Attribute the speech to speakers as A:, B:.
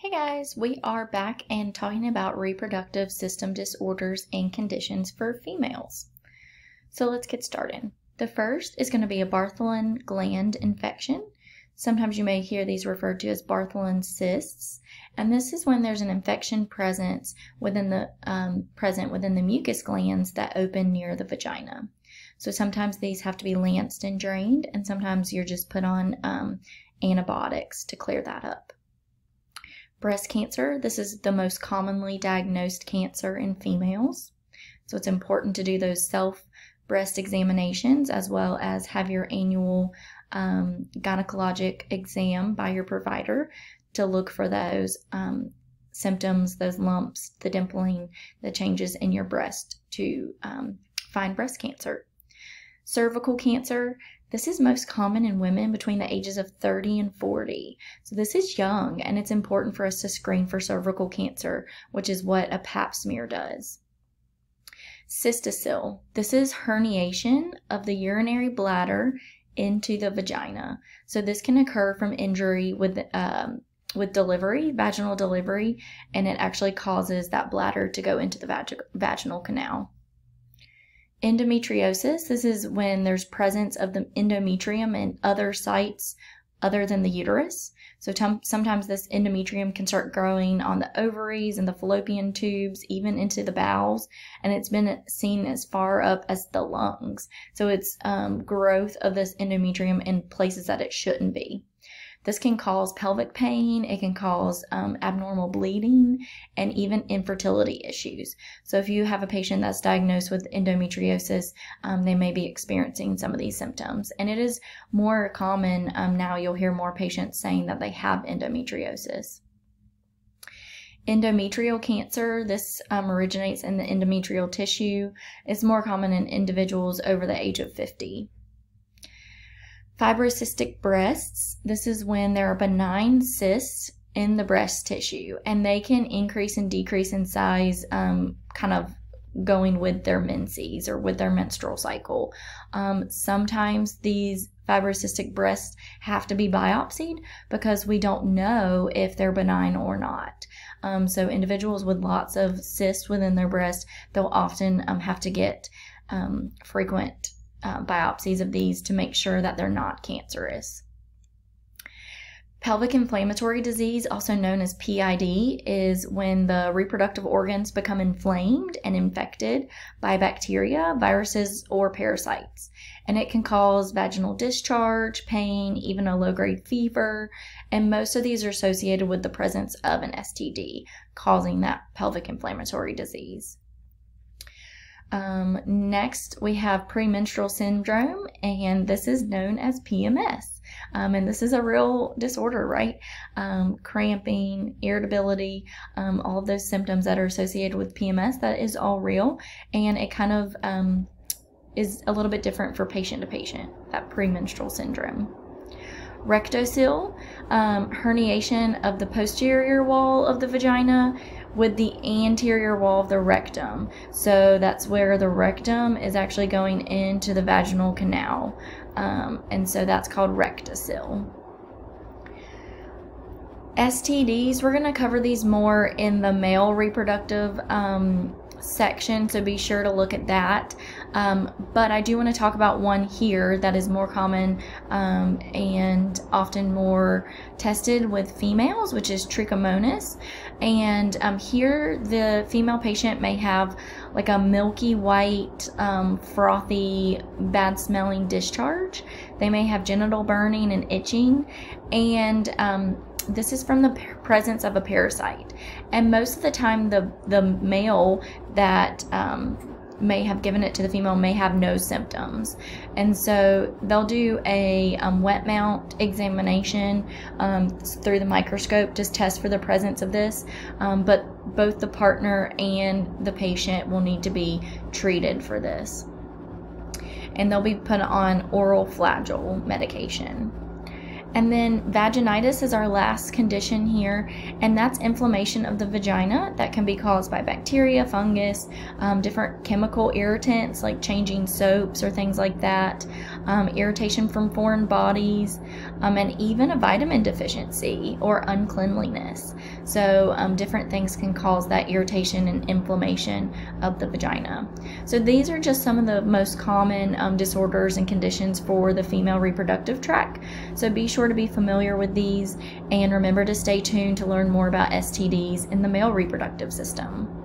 A: Hey guys, we are back and talking about reproductive system disorders and conditions for females. So let's get started. The first is going to be a Bartholin gland infection. Sometimes you may hear these referred to as Bartholin cysts, and this is when there's an infection present within the um, present within the mucus glands that open near the vagina. So sometimes these have to be lanced and drained, and sometimes you're just put on um, antibiotics to clear that up. Breast cancer, this is the most commonly diagnosed cancer in females. So it's important to do those self breast examinations as well as have your annual um, gynecologic exam by your provider to look for those um, symptoms, those lumps, the dimpling, the changes in your breast to um, find breast cancer. Cervical cancer, this is most common in women between the ages of 30 and 40. So this is young and it's important for us to screen for cervical cancer, which is what a pap smear does. Cystocele. This is herniation of the urinary bladder into the vagina. So this can occur from injury with um, with delivery, vaginal delivery, and it actually causes that bladder to go into the vag- vaginal canal. Endometriosis, this is when there's presence of the endometrium in other sites other than the uterus. So sometimes this endometrium can start growing on the ovaries and the fallopian tubes, even into the bowels, and it's been seen as far up as the lungs. So it's um, growth of this endometrium in places that it shouldn't be. This can cause pelvic pain, it can cause um, abnormal bleeding, and even infertility issues. So, if you have a patient that's diagnosed with endometriosis, um, they may be experiencing some of these symptoms. And it is more common um, now, you'll hear more patients saying that they have endometriosis. Endometrial cancer, this um, originates in the endometrial tissue. It's more common in individuals over the age of 50. Fibrocystic breasts, this is when there are benign cysts in the breast tissue and they can increase and decrease in size um, kind of going with their menses or with their menstrual cycle. Um, sometimes these fibrocystic breasts have to be biopsied because we don't know if they're benign or not. Um, so individuals with lots of cysts within their breast, they'll often um, have to get um, frequent uh, biopsies of these to make sure that they're not cancerous. Pelvic inflammatory disease, also known as PID, is when the reproductive organs become inflamed and infected by bacteria, viruses, or parasites. And it can cause vaginal discharge, pain, even a low grade fever. And most of these are associated with the presence of an STD, causing that pelvic inflammatory disease. Um, next, we have premenstrual syndrome, and this is known as PMS. Um, and this is a real disorder, right? Um, cramping, irritability, um, all of those symptoms that are associated with PMS, that is all real. And it kind of um, is a little bit different for patient to patient, that premenstrual syndrome rectocele, um, herniation of the posterior wall of the vagina with the anterior wall of the rectum. So that's where the rectum is actually going into the vaginal canal. Um, and so that's called rectocele. STDs, we're going to cover these more in the male reproductive um, section, so be sure to look at that. Um, but I do want to talk about one here that is more common um, and often more tested with females, which is trichomonas. And um, here, the female patient may have like a milky white, um, frothy, bad smelling discharge. They may have genital burning and itching. And um, this is from the presence of a parasite. And most of the time, the, the male that um, may have given it to the female may have no symptoms. And so they'll do a um, wet mount examination um, through the microscope to test for the presence of this. Um, but both the partner and the patient will need to be treated for this. And they'll be put on oral flagyl medication. And then vaginitis is our last condition here, and that's inflammation of the vagina that can be caused by bacteria, fungus, um, different chemical irritants like changing soaps or things like that, um, irritation from foreign bodies, um, and even a vitamin deficiency or uncleanliness. So, um, different things can cause that irritation and inflammation of the vagina. So, these are just some of the most common um, disorders and conditions for the female reproductive tract. So, be sure to be familiar with these and remember to stay tuned to learn more about STDs in the male reproductive system.